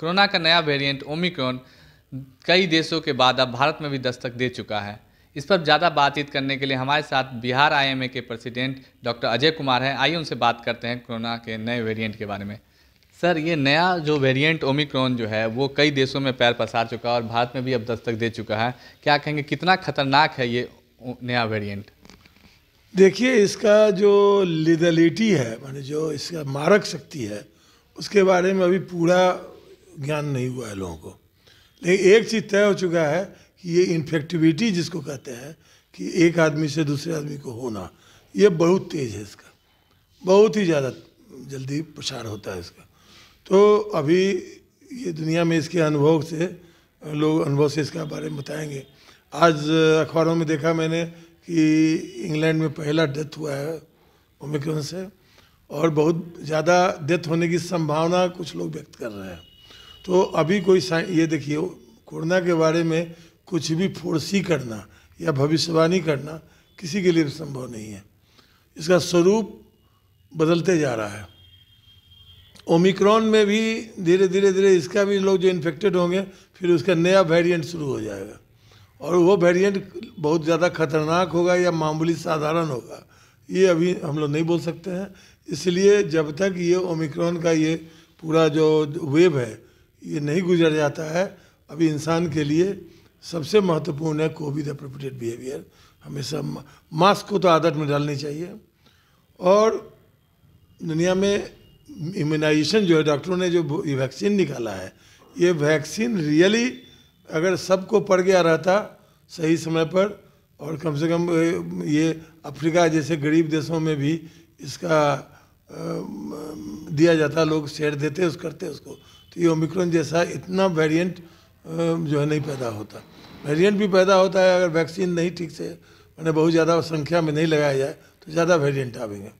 Corona का नया variant Omicron कई देशों के बाद अब भारत में भी दस्तक दे चुका है। इस पर ज़्यादा बातचीत करने के लिए हमारे साथ बिहार आईएमए के प्रेसिडेंट डॉक्टर अजय कुमार हैं। आइए उनसे बात करते हैं कोरोना के नए वेरिएंट के बारे में। सर, ये नया जो वेरिएंट ओमिक्रॉन जो है, वो कई देशों में पैर पसार चुका है और भारत में भी अब दस्तक दे चुका है। क्या कहेंगे, कितना खतरनाक है ये नया वेरिएंट देखिए, इसका जो लिदलिटी है, माने जो इसका मारक शक्ति है, उसके बारे में अभी पूरा ज्ञान नहीं हुआ है लोगों को। लेकिन एक चीज़ तय हो चुका है कि ये इन्फेक्टिविटी जिसको कहते हैं, कि एक आदमी से दूसरे आदमी को होना, ये बहुत तेज़ है इसका। बहुत ही ज़्यादा जल्दी प्रसार होता है इसका। तो अभी ये दुनिया में इसके अनुभव से, लोग अनुभव से इसका बारे में बताएँगे। आज अखबारों में देखा मैंने कि इंग्लैंड में पहला डेथ हुआ है, ओमिक्रॉन से, और बहुत ज़्यादा डेथ होने की संभावना कुछ लोग व्यक्त कर रहे हैं। तो अभी कोई ये देखिए, कोरोना के बारे में कुछ भी फोर्सी करना या भविष्यवाणी करना किसी के लिए संभव नहीं है। इसका स्वरूप बदलते जा रहा है। ओमिक्रॉन में भी धीरे धीरे धीरे इसका भी लोग जो इन्फेक्टेड होंगे, फिर उसका नया वेरिएंट शुरू हो जाएगा। और वो वेरिएंट बहुत ज़्यादा खतरनाक होगा या मामूली साधारण होगा, ये अभी हम लोग नहीं बोल सकते हैं। इसलिए जब तक ये ओमिक्रॉन का ये पूरा जो वेव है ये नहीं गुजर जाता है। अभी इंसान के लिए सबसे महत्वपूर्ण है कोविड अप्रोप्रिएट बिहेवियर हमेशा मास्क को तो आदत में डालनी चाहिए। और दुनिया में इम्यूनाइजेशन जो है डॉक्टरों ने जो वैक्सीन निकाला है, ये वैक्सीन रियली अगर सबको पड़ गया रहता सही समय पर, और कम से कम ये अफ्रीका जैसे गरीब देशों में भी इसका दिया जाता, लोग शेयर देते, उस करते उसको। ये ओमिक्रॉन जैसा इतना वेरिएंट जो है नहीं पैदा होता। वेरिएंट भी पैदा होता है अगर वैक्सीन नहीं ठीक से मैंने बहुत ज़्यादा संख्या में नहीं लगाया जाए तो ज़्यादा वेरिएंट आवेंगे।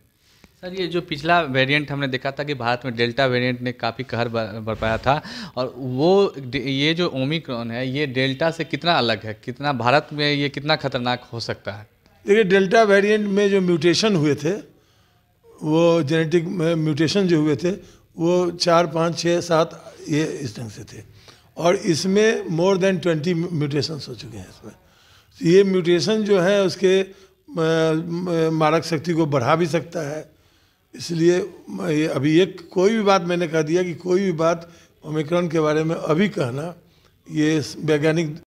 सर ये जो पिछला वेरिएंट हमने देखा था कि भारत में डेल्टा वेरिएंट ने काफ़ी कहर बरपाया था और वो ये जो ओमिक्रॉन है ये डेल्टा से कितना अलग है? कितना भारत में ये कितना खतरनाक हो सकता है? देखिए डेल्टा वेरिएंट में जो म्यूटेशन हुए थे वो जेनेटिक म्यूटेशन जो हुए थे वो चार, पाँच छः सात ये इस ढंग से थे। और इसमें मोर देन ट्वेंटी म्यूटेशंस हो चुके हैं इसमें। तो ये म्यूटेशन जो है, उसके मारक शक्ति को बढ़ा भी सकता है। इसलिए अभी एक कोई भी बात मैंने कह दिया कि कोई भी बात ओमिक्रॉन के बारे में अभी कहना, ये वैज्ञानिक